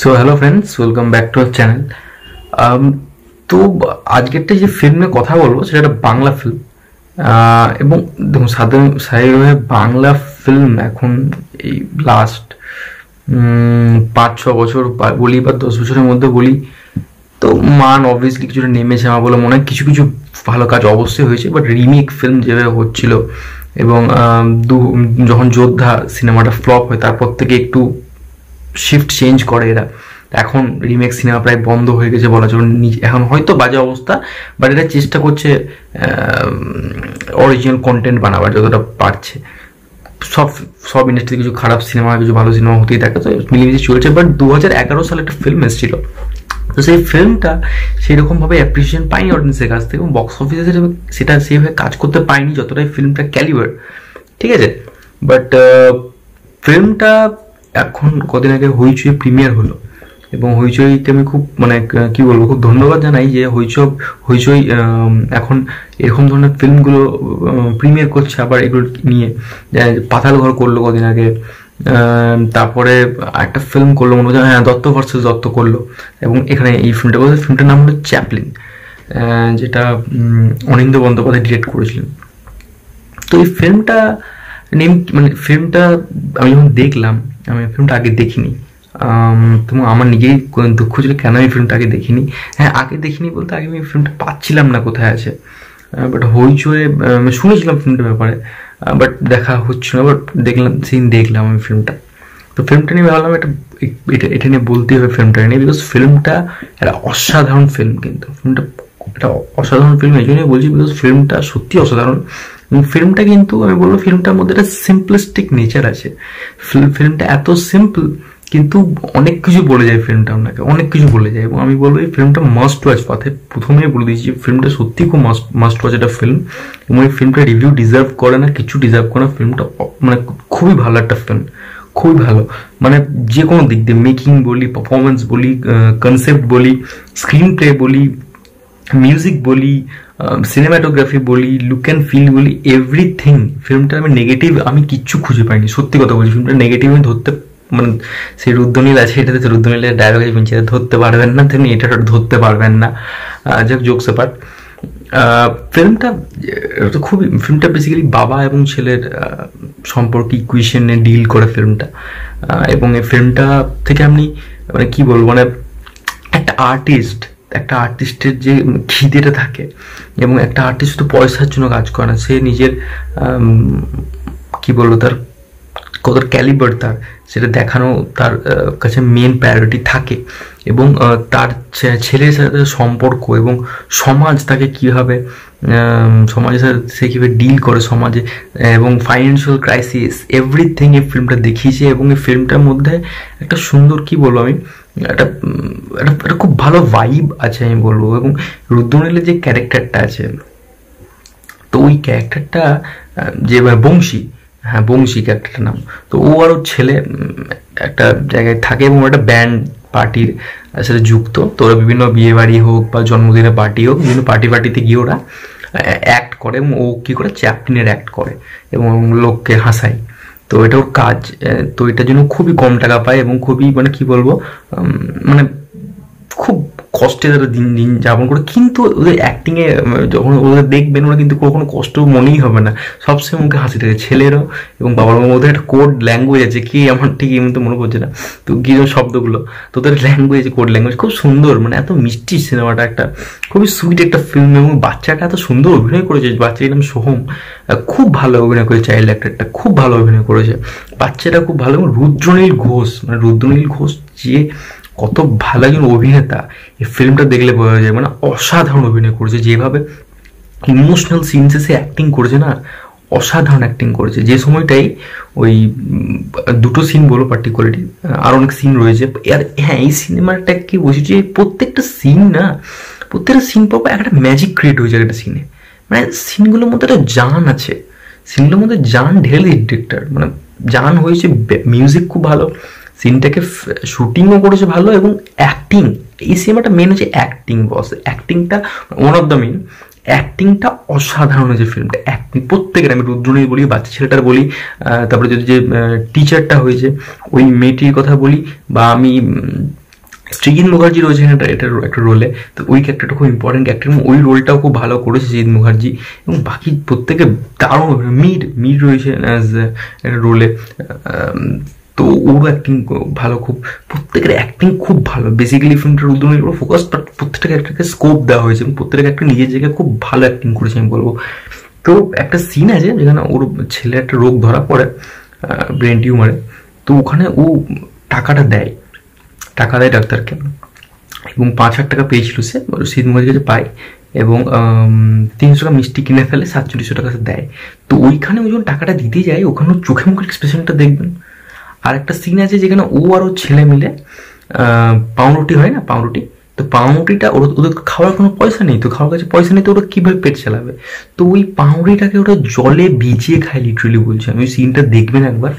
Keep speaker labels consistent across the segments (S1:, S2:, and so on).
S1: So hello friends welcome back to our channel তো আজকেরটা যে ফিল্মে কথা বলব, সেটা একটা বাংলা ফিল্ম এবং দেখুন, সাধারণ স্বাভাবিকভাবে বাংলা ফিল্ম এখন এই লাস্ট পাঁচ, ছ বছর বলি বা দশ বছরের মধ্যে বলি, তো মান অবভিয়াসলি কিছুটা নেমেছে আমার বলে মনে হয়। কিছু কিছু ভালো কাজ অবশ্যই হয়েছে বাট রিমেক ফিল্ম যেভাবে হচ্ছিল এবং দু, যখন যোদ্ধা সিনেমাটা ফ্লপ হয়, তারপর থেকে একটু শিফট চেঞ্জ করে এরা। এখন রিমেক সিনেমা প্রায় বন্ধ হয়ে গেছে বলা চলে। এখন হয়তো বাজে অবস্থা বাট এটা চেষ্টা করছে অরিজিনাল কন্টেন্ট বানাবার যতটা পারছে। সব সব ইন্ডাস্ট্রিতে কিছু খারাপ সিনেমা কিছু ভালো সিনেমা হতেই থাকে, তো মিলিমিশে চলছে। বাট দু হাজার এগারো সালে একটা ফিল্ম এসেছিল। তো সেই ফিল্মটা সেরকমভাবে অ্যাপ্রিসিয়েশন পায়নি অডিয়েন্সের কাছ থেকে, এবং বক্স অফিসে সেটা সেইভাবে কাজ করতে পায়নি যতটাই ফিল্মটা ক্যালিবার ঠিক আছে? বাট ফিল্মটা এখন কদিন আগে হইচই প্রিমিয়ার হলো। এবং হইচইতে আমি খুব মানে কি বলব, খুব ধন্যবাদ জানাই যে হইচই হইচই এখন এরকম ধরনের ফিল্মগুলো প্রিমিয়ার করছে আবার এগুলো নিয়ে। পাতাল ঘর করল কদিন আগে তারপরে একটা ফিল্ম করল, মনে হচ্ছে হ্যাঁ দত্ত ভার্সেস দত্ত করল। এবং এখানে এই ফিল্মটা বলতে ফিল্মটার নাম হলো চ্যাপলিন যেটা অনিন্দ বন্দ্যোপাধ্যায় ডিরেক্ট করেছিলেন। তো এই ফিল্মটা নেম মানে ফিল্মটা আমি যখন দেখলাম আমি ফিল্মটা আগে দেখিনি। আম, তো আমার নিজেই দুঃখ ছিল কেন আমি ফিল্মটা আগে দেখিনি। হ্যাঁ আগে দেখিনি বলতে আগে আমি ফিল্মটা পাচ্ছিলাম না কোথায় আছে। বাট হইচয়ে শুনেছিলাম ফিল্মটার ব্যাপারে বাট দেখা হচ্ছিল না বাট দেখলাম সেদিন দেখলাম আমি ফিল্মটা। তো ফিল্মটা নিয়ে ভাবলাম এটা এটা এটা নিয়ে বলতেই হবে ফিল্মটা নিয়ে বিকজ ফিল্মটা একটা অসাধারণ ফিল্ম কিন্তু। ফিল্মটা একটা অসাধারণ ফিল্ম এই জন্যই বলছি বিকজ ফিল্মটা সত্যি অসাধারণ। ফিল্মটা কিন্তু, আমি বলব ফিল্মটার মধ্যে একটা সিম্পলিস্টিক নেচার আছে। ফিল্ম ফিল্মটা এত সিম্পল কিন্তু অনেক কিছু বলে যায় ফিল্মটা আপনাকে, অনেক কিছু বলে যায়। এবং আমি বলব এই ফিল্মটা মাস্ট ওয়াচ পাথে প্রথমেই বলে দিয়েছি ফিল্মটা সত্যি খুব মাস্ট মাস্ট ওয়াচ একটা ফিল্ম এবং এই ফিল্মটা রিভিউ ডিজার্ভ করে না, কিছু ডিজার্ভ করে না ফিল্মটা মানে খুবই ভালো একটা ফিল্ম খুবই ভালো। মানে যে কোনো দিক দিয়ে মেকিং বলি পারফরমেন্স বলি কনসেপ্ট বলি স্ক্রিন প্লে বলি মিউজিক বলি সিনেমাটোগ্রাফি বলি লুক অ্যান্ড ফিল বলি এভরিথিং ফিল্মটা আমি নেগেটিভ আমি কিচ্ছু খুঁজে পাইনি। সত্যি কথা বলছি ফিল্মটা নেগেটিভ আমি ধরতে মানে সেই রুদ্রনীল আছে, এটাতে রুদ্রনীলের ডায়লগ আছে এটা ধরতে পারবেন না, তেমনি এটা ধরতে পারবেন না। যাক জোকস পার্ট ফিল্মটা তো খুবই ফিল্মটা বেসিক্যালি বাবা এবং ছেলের সম্পর্কে ইকুয়েশনে ডিল করে ফিল্মটা এবং এই ফিল্মটা থেকে আপনি মানে কী বলব মানে একটা আর্টিস্ট একটা আর্টিস্টের যে খিদেটা থাকে এবং একটা আর্টিস্ট তো পয়সার জন্য কাজ করে না, সে নিজের কি বলব, তার কত ক্যালিবার তার, সেটা দেখানো তার কাছে মেন প্রায়োরিটি থাকে এবং তার ছেলের সাথে সম্পর্ক এবং সমাজ তাকে কীভাবে সমাজের সাথে সে কীভাবে ডিল করে সমাজে এবং ফাইন্যান্সিয়াল ক্রাইসিস এভরিথিং এই ফিল্মটা দেখিয়েছে এবং এই ফিল্মটার মধ্যে একটা সুন্দর কি বলব আমি একটা একটা খুব ভালো ভাইব আছে আমি বলব। এবং রুদ্রনীলের যে ক্যারেক্টারটা আছে, তো ওই ক্যারেক্টারটা যে মানে বংশী হ্যাঁ বংশী ক্যারেক্টারটার নাম, তো ও আর ওর ছেলে একটা জায়গায় থাকে এবং একটা ব্যান্ড পার্টির সাথে যুক্ত। তো ওরা বিভিন্ন বিয়ে বাড়ি হোক বা জন্মদিনের পার্টি হোক, বিভিন্ন পার্টি পার্টিতে গিয়ে ওরা অ্যাক্ট করে এবং ও কী করে চ্যাপটিনের অ্যাক্ট করে এবং লোককে হাসায়। তো এটাও কাজ তো এটার জন্য খুবই কম টাকা পায় এবং খুবই মানে কি বলব মানে খুব কষ্টে তারা দিন দিন যাপন করে, কিন্তু ওদের অ্যাক্টিংয়ে যখন ওদের দেখবেন, ওরা কিন্তু কখনো কষ্ট মনেই হবে না। সবসময় মুখে হাসি থাকে। ছেলেরও এবং বাবার মার মধ্যে একটা কোড ল্যাঙ্গুয়েজ আছে। কি আমার ঠিক এই মধ্যে মনে পড়ছে না। তো যেন শব্দগুলো। তো ওদের ল্যাঙ্গুয়েজ কোড ল্যাঙ্গুয়েজ খুব সুন্দর। মানে এত মিষ্টি সিনেমাটা একটা। খুবই সুইট একটা ফিল্ম এবং বাচ্চাটা এত সুন্দর অভিনয় করেছে। বাচ্চাটির নাম সোহম। খুব ভালো অভিনয় করেছে চাইল্ড অ্যাক্টারটা খুব ভালো অভিনয় করেছে। বাচ্চাটা খুব ভালো এবং রুদ্রনীল ঘোষ। মানে রুদ্রনীল ঘোষ যে কত ভালো একজন অভিনেতা। এই ফিল্মটা দেখলে বোঝা যায় মানে অসাধারণ অভিনয় করেছে, যেভাবে ইমোশনাল সিনসে সে অ্যাক্টিং করেছে না, অসাধারণ অ্যাক্টিং করেছে। যে সময়টাই ওই দুটো সিন বলো পার্টিকুলারলি আর অনেক সিন রয়েছে। আর হ্যাঁ এই সিনেমাটা কি বলছি যে প্রত্যেকটা সিন না, প্রত্যেকটা সিন পাবো একটা ম্যাজিক ক্রিয়েট হয়েছে একটা সিনে মানে সিনগুলোর মধ্যে একটা জান আছে। সিনগুলোর মধ্যে জান ঢেলে ডিরেক্টর মানে জান হয়েছে মিউজিক খুব ভালো। সিনটাকে শুটিংও করেছে ভালো এবং অ্যাক্টিং এই সিনেমাটা মেন হচ্ছে অ্যাক্টিং বস অ্যাক্টিংটা ওয়ান অফ দ্য মেন অ্যাক্টিংটা অসাধারণ হয়েছে ফিল্মটা অ্যাক্টিং প্রত্যেকের, আমি রুদ্রনীর বলি, বাচ্চা ছেলেটার বলি তারপরে যদি যে টিচারটা হয়েছে, ওই মেয়েটির কথা বলি, বা আমি সৃজিৎ মুখার্জি রয়েছে এটা এটা, একটা রোলে তো ওই ক্যারেক্টারটা খুব ইম্পর্টেন্ট ক্যারেক্টার এবং ওই রোলটাও খুব ভালো করেছে সৃজিৎ মুখার্জি। এবং বাকি প্রত্যেকে দারুণ মির মির রয়েছে অ্যাজ একটা রোলে তো ওর অ্যাক্টিং ভালো, খুব প্রত্যেকের অ্যাক্টিং খুব ভালো। বেসিক্যালি ফিল্মটার উদ্যোগের উপর ফোকাস বাট প্রত্যেকটা ক্যারেক্টারকে স্কোপ দেওয়া হয়েছে এবং প্রত্যেকটা ক্যারেক্টার নিজের জায়গায় খুব ভালো অ্যাক্টিং করেছে, আমি বলব। তো একটা সিন আছে যেখানে ওর ছেলে একটা রোগ ধরা পড়ে ব্রেন টিউমারে তো ওখানে ও টাকাটা দেয়, টাকা দেয় ডাক্তারকে। এবং পাঁচ হাজার টাকা পেয়েছিল সে মুখার্জির কাছে পায় এবং তিনশো টাকা মিষ্টি কিনে ফেলে, সাতচল্লিশশো টাকা দেয়। তো ওইখানে ওই যখন টাকাটা দিতে যায়, ওখানে চোখে মুখের এক্সপ্রেশনটা দেখবেন। আর একটা সিন আছে যেখানে ও আর ও ছেলে মিলে পাউরুটি হয় না পাউরুটি? তো পাউরুটিটা ওর, ওদের খাওয়ার কোনো পয়সা নেই, তো খাওয়ার কাছে পয়সা নেই, তো ওরা কীভাবে পেট চালাবে? তো ওই পাউরুটিটাকে ওরা জলে ভিজিয়ে খায় লিটারেলি বলছে। আমি ওই সিনটা দেখবেন একবার।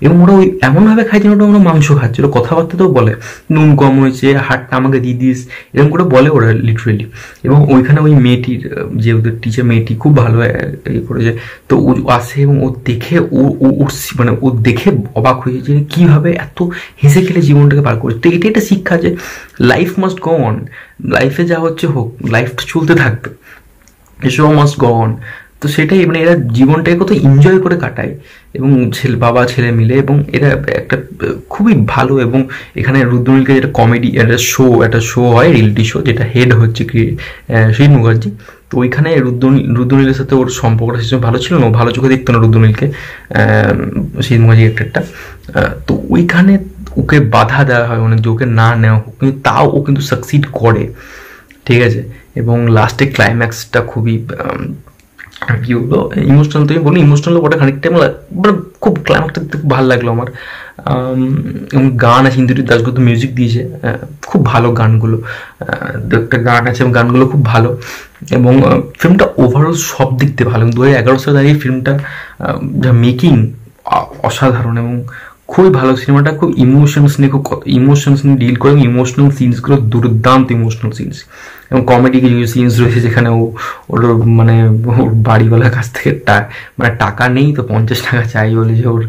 S1: এবং ওরা ওই এমনভাবে খায় যেন ওটা ওরা মাংস খাচ্ছে। ওরা কথাবার্তাতেও বলে, নুন কম হয়েছে হাটটা আমাকে দিয়ে দিস। এরকম করে বলে ওরা লিটারেলি এবং ওইখানে ওই মেয়েটির, যে ওদের টিচার মেয়েটি খুব ভালো ইয়ে করেছে। তো ও আসে এবং ও দেখে, ও ওর মানে ও দেখে অবাক হয়ে যে কীভাবে এত হেসে খেলে জীবনটাকে পার করেছে। তো এটা একটা শিক্ষা যে লাইফ মাস্ট গো অন লাইফে যা হচ্ছে হোক লাইফটা চলতে থাকবে। শো মাস্ট গো অন তো সেটাই মানে এরা জীবনটাকে কত এনজয় করে কাটায়। এবং ছেলে, বাবা, ছেলে মিলে, এবং এরা একটা খুবই ভালো এবং এখানে রুদ্রনীলকে যেটা কমেডি একটা শো একটা শো হয় রিয়েলিটি শো যেটা হেড হচ্ছে কি শ্রী মুখার্জি। তো ওইখানে রুদ্রনীল রুদ্রনীলের সাথে ওর সম্পর্কটা সেসময় ভালো ছিল না ভালো চোখে দেখতো না রুদ্রনীলকে শ্রী মুখার্জি একটা তো ওইখানে ওকে বাধা দেওয়া হয় মানে যে ওকে না নেওয়া হোক, কিন্তু তাও ও কিন্তু সাকসিড করে, ঠিক আছে? এবং লাস্টে ক্লাইম্যাক্সটা খুবই কি বলব ইমোশনাল তুমি বলি ইমোশনাল ওটা খানিকটা মানে খুব ক্লাইম্যাক্সটা খুব ভালো লাগল আমার। এবং গান আছে ইন্দুরিত দাসগুপ্ত মিউজিক দিয়েছে খুব ভালো গানগুলো একটা গান আছে এবং গানগুলো খুব ভালো। এবং ফিল্মটা ওভারঅল সব দিক দিয়ে ভালো। দু হাজার এগারো সালে দাঁড়িয়ে ফিল্মটা যা মেকিং অসাধারণ। এবং খুবই ভালো সিনেমাটা, খুব ইমোশনস নিয়ে, খুব ইমোশনস নিয়ে ডিল করে ইমোশনাল সিনসগুলো দুর্দান্ত ইমোশনাল সিনস এবং কমেডি কিছু সিনস রয়েছে যেখানে ও, ওর মানে ওর বাড়িওয়ালার কাছ থেকে মানে টাকা নেই তো পঞ্চাশ টাকা চাই বলে যে ওর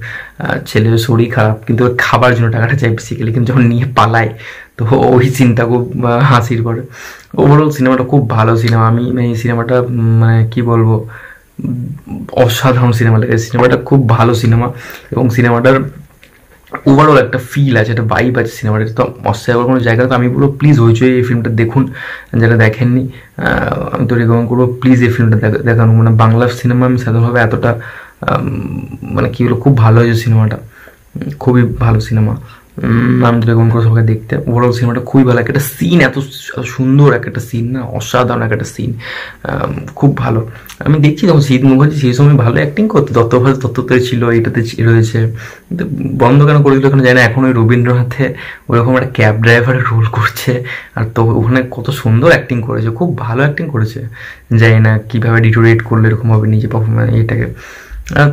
S1: ছেলের শরীর খারাপ, কিন্তু ওর খাবার জন্য টাকাটা চাই বেসিক্যালি কিন্তু যখন নিয়ে পালায়, তো ওই সিনটা খুব হাসির করে ওভারঅল সিনেমাটা খুব ভালো সিনেমা, আমি এই সিনেমাটা মানে কি বলব অসাধারণ সিনেমা লেগেছে। সিনেমাটা খুব ভালো সিনেমা, এবং সিনেমাটার ওভারঅল একটা ফিল আছে, একটা বাইব আছে সিনেমাটা তো অস্বাভাবিক কোনো জায়গা তো আমি বলব প্লিজ হইচই এই ফিল্মটা দেখুন। যারা দেখেননি আমি তো রেকমেন্ড করব প্লিজ এই ফিল্মটা দেখানো। মানে বাংলা সিনেমা আমি সাধারণভাবে এতটা মানে কী হলো খুব ভালো হয়েছে সিনেমাটা খুবই ভালো সিনেমা আমি তো রেকমেন্ড করব সবাইকে দেখতে ওভারঅল সিনেমাটা খুবই ভালো। একটা সিন এত সুন্দর একটা সিন না, অসাধারণ একটা সিন খুব ভালো। আমি দেখছি তখন শীত মুখার্জি সেই সময় ভালো অ্যাক্টিং করতো। দত্তভাষ দত্ততে ছিল, এটাতে রয়েছে। কিন্তু বন্ধ কেন করে দিল এখানে জানি না, এখন ওই রবীন্দ্রনাথে ওরকম একটা ক্যাব ড্রাইভারের রোল করছে। আর তো ওখানে কত সুন্দর অ্যাক্টিং করেছে, খুব ভালো অ্যাক্টিং করেছে। জানি না কীভাবে ডিটোরেট করলে এরকমভাবে নিজে পারফরমেন্স এটাকে।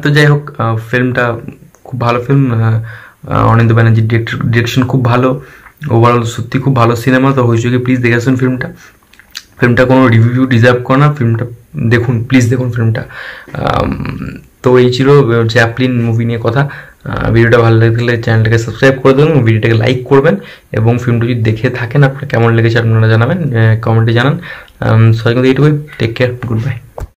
S1: তো যাই হোক ফিল্মটা খুব ভালো ফিল্ম অনিন্দ ব্যানার্জির ডিরেকশন খুব ভালো। ওভারঅল সত্যি খুব ভালো সিনেমা তো হইচইকে প্লিজ দেখে আসুন ফিল্মটা ফিল্মটা কোনো রিভিউ ডিজার্ভ করে না ফিল্মটা দেখুন প্লিজ দেখুন ফিল্মটা তো এই ছিল জ্যাপলিন মুভি নিয়ে কথা। ভিডিওটা ভালো লাগলে চ্যানেলটাকে সাবস্ক্রাইব করে দেবেন ভিডিওটাকে লাইক করবেন এবং ফিল্মটা যদি দেখে থাকেন, আপনার কেমন লেগেছে আপনারা জানাবেন কমেন্টে জানান। সবাই কিন্তু এইটুকুই টেক কেয়ার গুড বাই